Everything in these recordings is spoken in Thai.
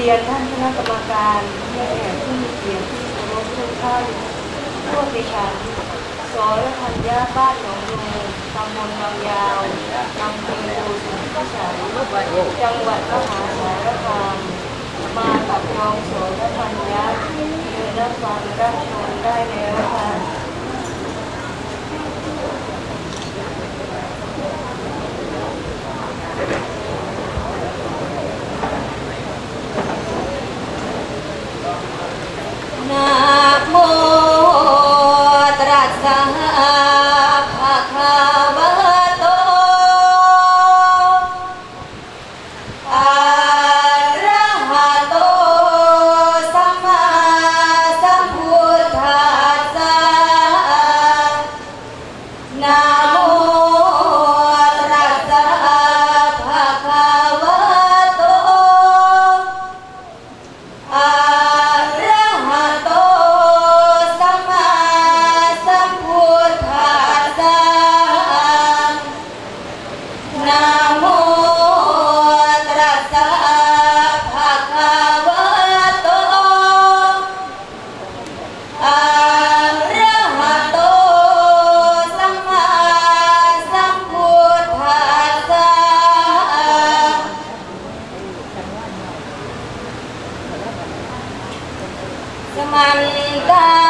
รียนท่านคณะกรรมการแม่ผู้มีเกียรติที่เคารพทุกท่านผู้ดิฉันสอรพัญญาบ้านหนองดูตำบลบางยาวอำเภอดูสุทธิสัยจังหวัดมหาสารคามมากับรองสอรพัญญาเดินรับฟังรับชมได้แล้วค่ะ Samantha.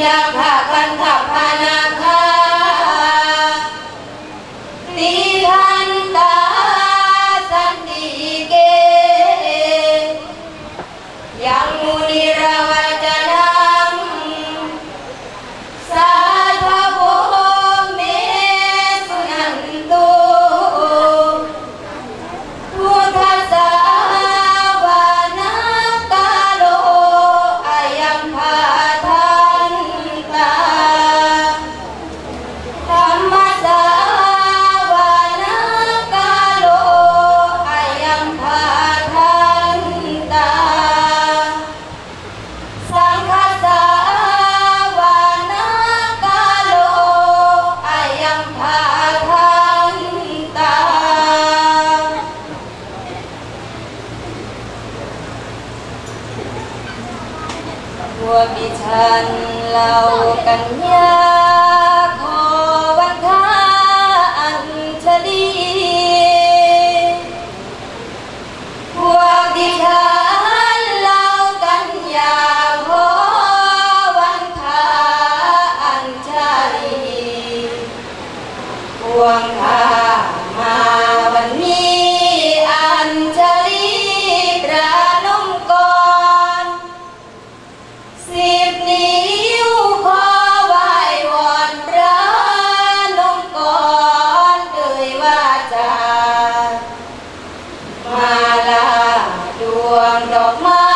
ยะถากันถาพานา Mom.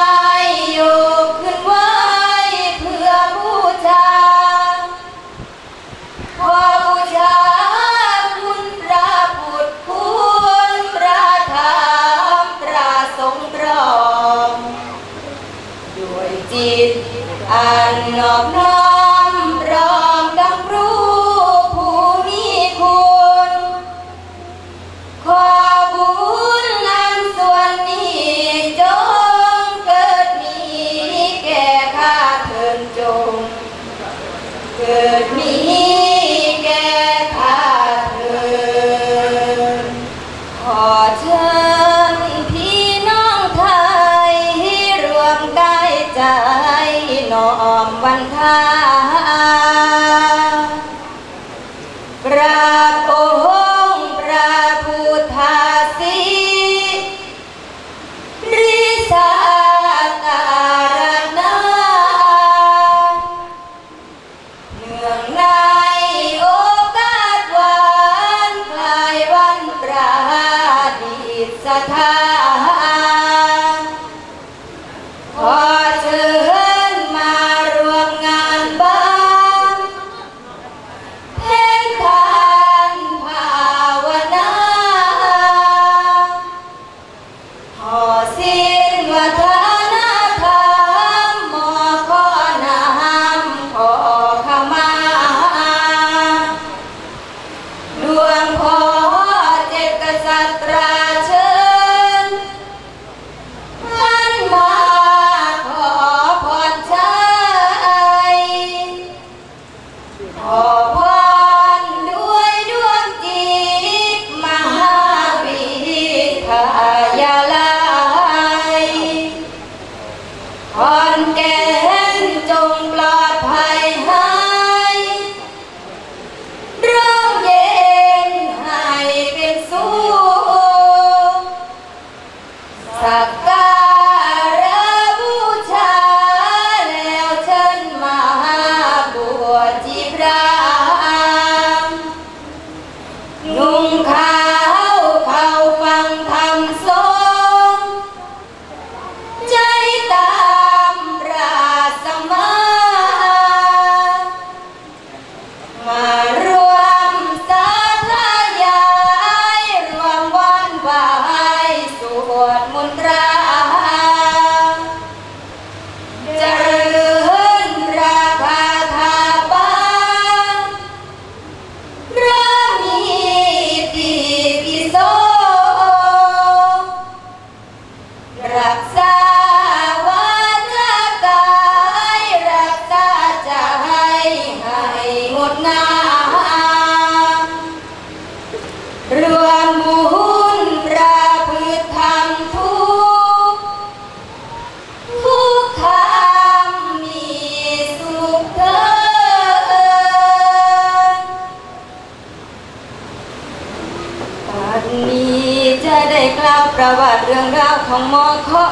ประวัติเรื่องราวของมอขอ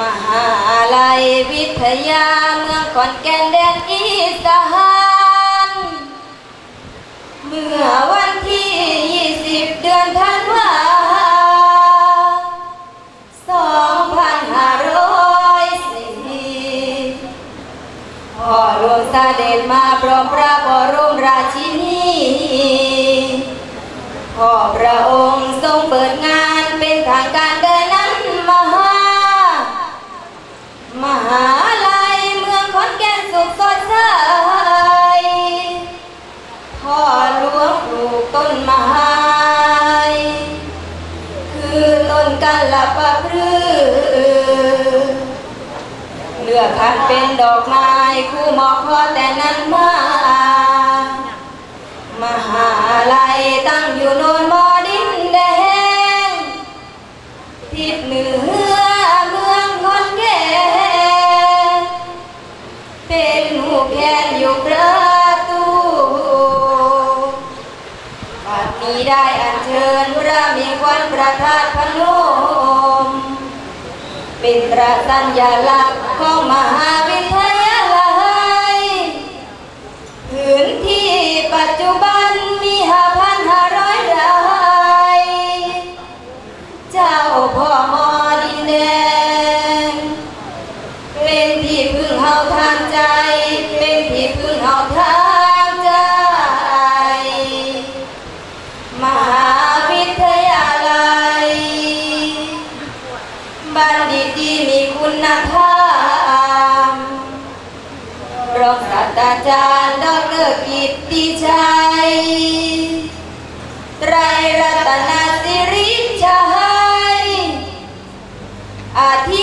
มหาลัยวิทยาเมืองขอนแก่นแดนอีสานเมื่อวันที่ 20 เดือนธันวา2504พ่อหลวงเสด็จมาพร้อมพระบรมราชินีพ่อพระ ลือกคัดเป็นดอกไม้คู่หมอกพอแต่นั้นมามหาลัยตั้งอยู่โนนบอดินแดงทิศเหนือเมืองคอนแก่เป็นหูแคนอยู่ประตูบัดนี้ได้อัญเชิญพระมีควันประทาดพนุ Pindra Sanjala Komahavi จานย์ดรกิตติชัยไตรรัตนสิริชัยอาทิ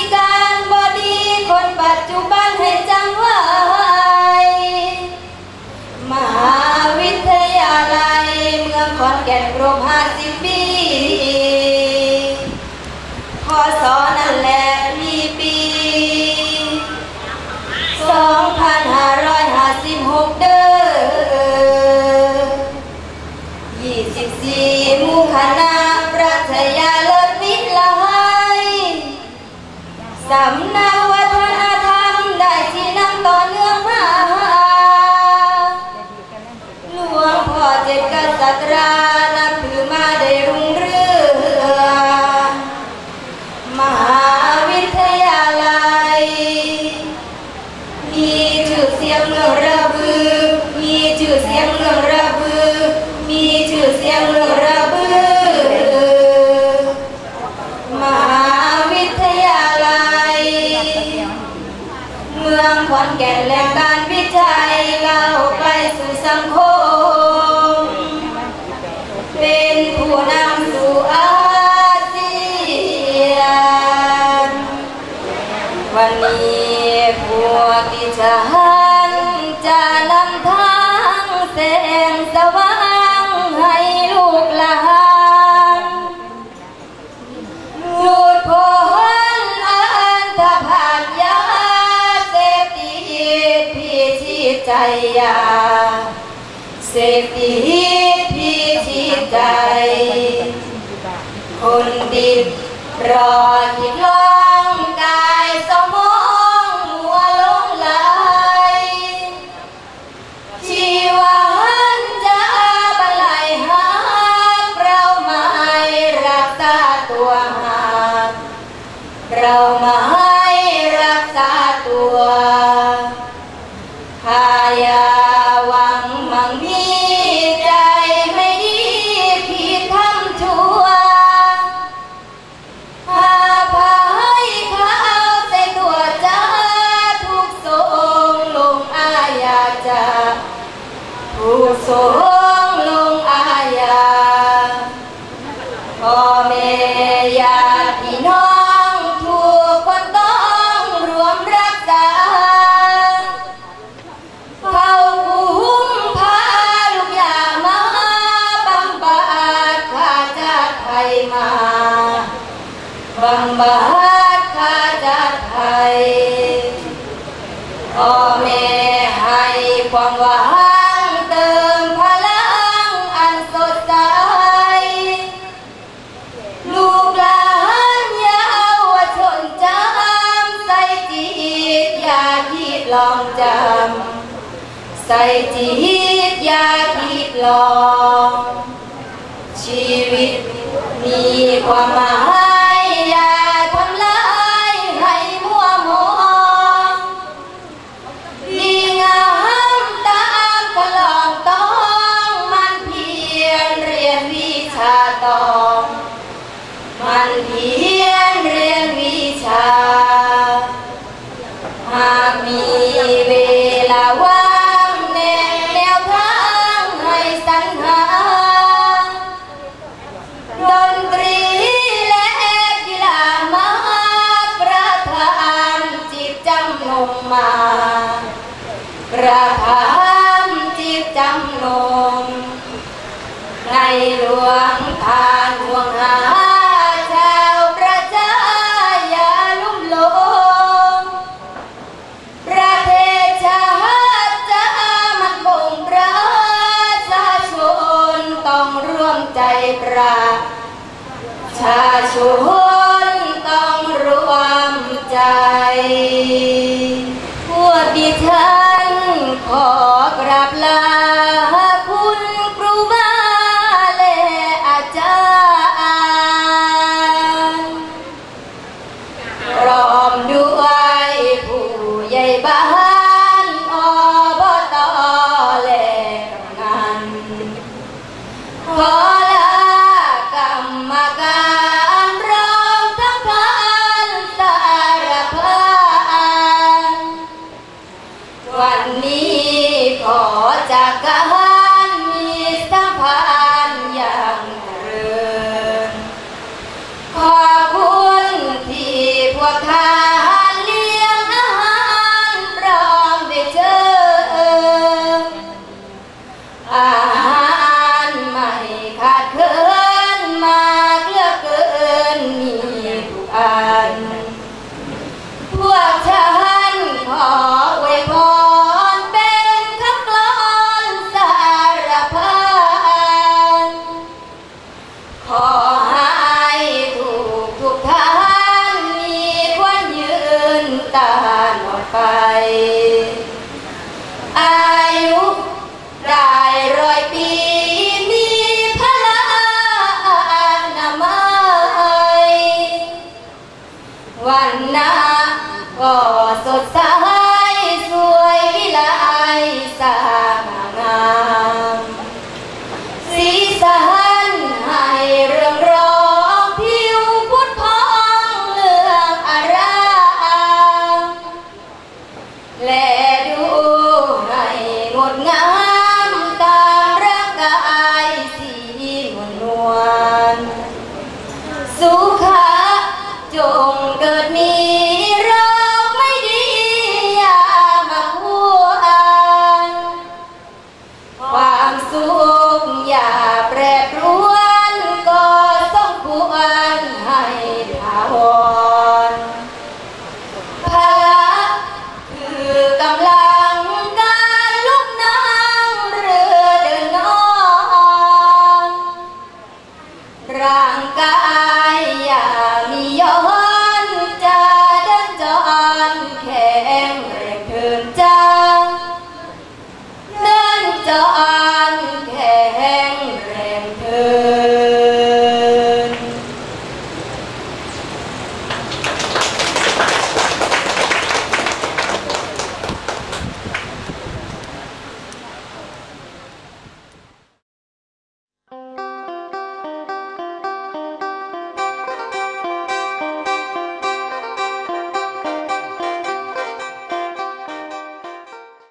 से कसत रहा ยาเศรษฐีพิชิตใจ คนดิบรอที่รอ Oh. ใส่จิตยาคิดลอง ชีวิตมีความหมายอยาทำลายให้มัวหมองดีงามตามกลองต้องมันเพียรเรียนวิชาตอง มันเพียรเรียนวิชา Bye. ก็ one can